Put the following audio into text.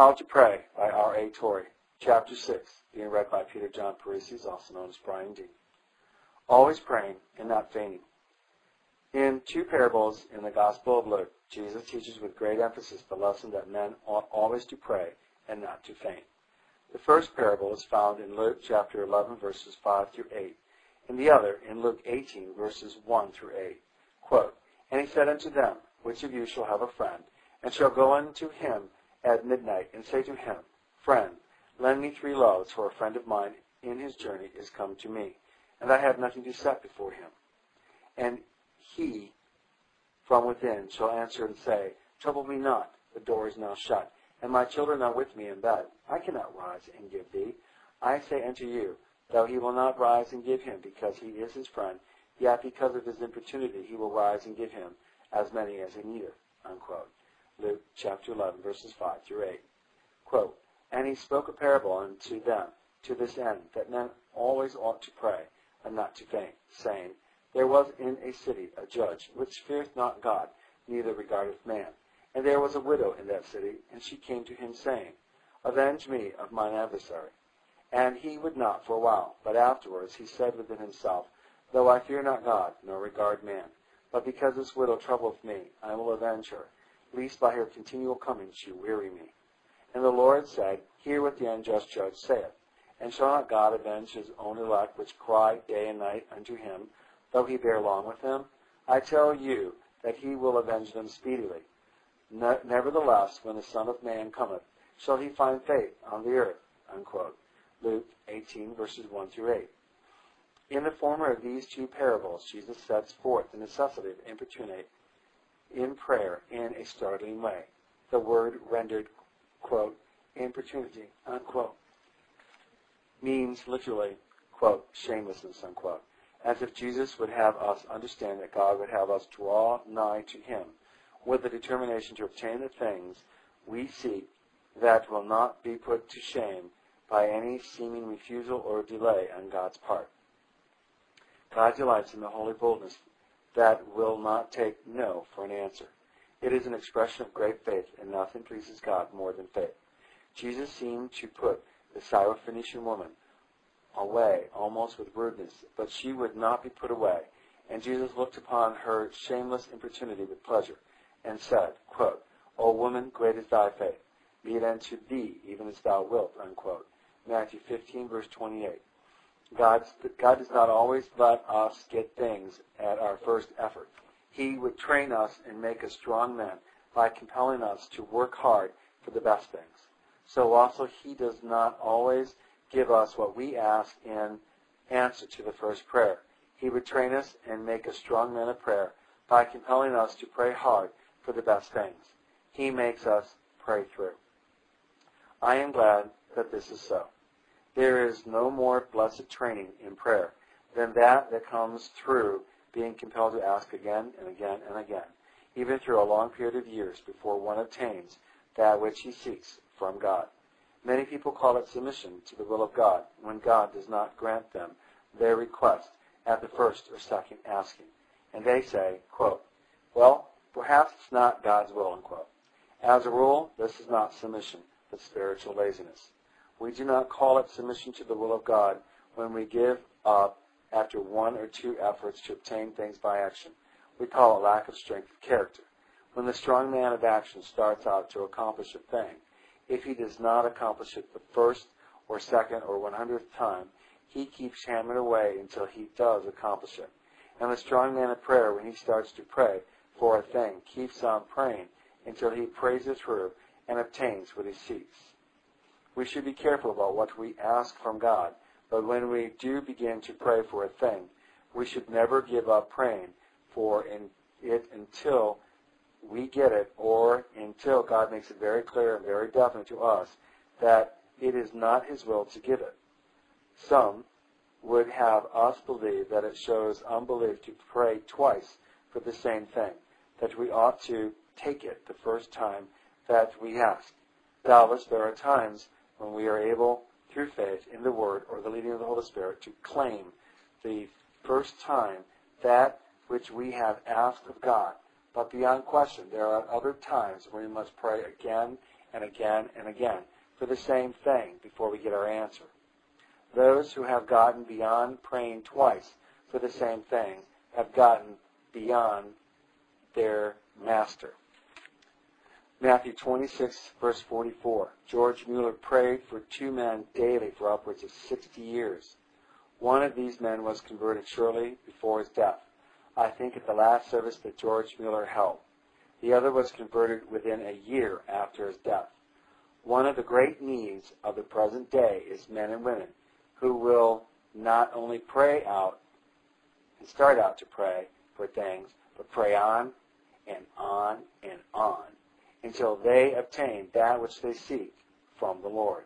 How to Pray by R.A. Torrey. Chapter 6, being read by Peter John Parisi, also known as Brian D. Always praying and not fainting. In two parables in the Gospel of Luke, Jesus teaches with great emphasis the lesson that men ought always to pray and not to faint. The first parable is found in Luke chapter 11, verses 5 through 8, and the other in Luke 18, verses 1 through 8. Quote, And he said unto them, Which of you shall have a friend, and shall go unto him at midnight and say to him, Friend, lend me three loaves, for a friend of mine in his journey is come to me, and I have nothing to set before him. And he from within shall answer and say, Trouble me not, the door is now shut, and my children are with me in bed. I cannot rise and give thee. I say unto you, though he will not rise and give him, because he is his friend, yet because of his importunity he will rise and give him as many as he needeth. Unquote. Luke chapter 11, verses 5 through 8. Quote, And he spoke a parable unto them to this end, that men always ought to pray, and not to faint, saying, There was in a city a judge, which feareth not God, neither regardeth man. And there was a widow in that city, and she came to him, saying, Avenge me of mine adversary. And he would not for a while, but afterwards he said within himself, Though I fear not God, nor regard man, but because this widow troubleth me, I will avenge her, lest by her continual coming she weary me. And the Lord said, Hear what the unjust judge saith. And shall not God avenge his own elect, which cry day and night unto him, though he bear long with them? I tell you that he will avenge them speedily. Nevertheless, when the Son of Man cometh, shall he find faith on the earth? Unquote. Luke 18, verses 1 through 8. In the former of these two parables, Jesus sets forth the necessity of importunate in prayer in a startling way. The word rendered, quote, importunity, unquote, means literally, quote, shamelessness, unquote, as if Jesus would have us understand that God would have us draw nigh to him with the determination to obtain the things we seek that will not be put to shame by any seeming refusal or delay on God's part. God delights in the holy boldness that will not take no for an answer. It is an expression of great faith, and nothing pleases God more than faith. Jesus seemed to put the Syrophoenician woman away almost with rudeness, but she would not be put away, and Jesus looked upon her shameless importunity with pleasure, and said, quote, O woman, great is thy faith. Be it unto thee even as thou wilt. Unquote. Matthew 15, verse 28. God, God does not always let us get things at our first effort. He would train us and make us strong men by compelling us to work hard for the best things. So also He does not always give us what we ask in answer to the first prayer. He would train us and make us strong men of prayer by compelling us to pray hard for the best things. He makes us pray through. I am glad that this is so. There is no more blessed training in prayer than that that comes through being compelled to ask again and again and again, even through a long period of years before one obtains that which he seeks from God. Many people call it submission to the will of God when God does not grant them their request at the first or second asking. And they say, quote, well, perhaps it's not God's will, unquote. As a rule, this is not submission, but spiritual laziness. We do not call it submission to the will of God when we give up after one or two efforts to obtain things by action. We call it lack of strength of character. When the strong man of action starts out to accomplish a thing, if he does not accomplish it the first or second or one hundredth time, he keeps hammering away until he does accomplish it. And the strong man of prayer, when he starts to pray for a thing, keeps on praying until he prays it through and obtains what he seeks. We should be careful about what we ask from God, but when we do begin to pray for a thing, we should never give up praying for it until we get it or until God makes it very clear and very definite to us that it is not his will to give it. Some would have us believe that it shows unbelief to pray twice for the same thing, that we ought to take it the first time that we ask. Doubtless there are times when we are able, through faith in the Word or the leading of the Holy Spirit, to claim the first time that which we have asked of God. But beyond question, there are other times when we must pray again and again and again for the same thing before we get our answer. Those who have gotten beyond praying twice for the same thing have gotten beyond their master. Matthew 26, verse 44. George Mueller prayed for two men daily for upwards of 60 years. One of these men was converted shortly before his death. I think at the last service that George Mueller held. The other was converted within a year after his death. One of the great needs of the present day is men and women who will not only pray out and start out to pray for things, but pray on and on and on until they obtain that which they seek from the Lord.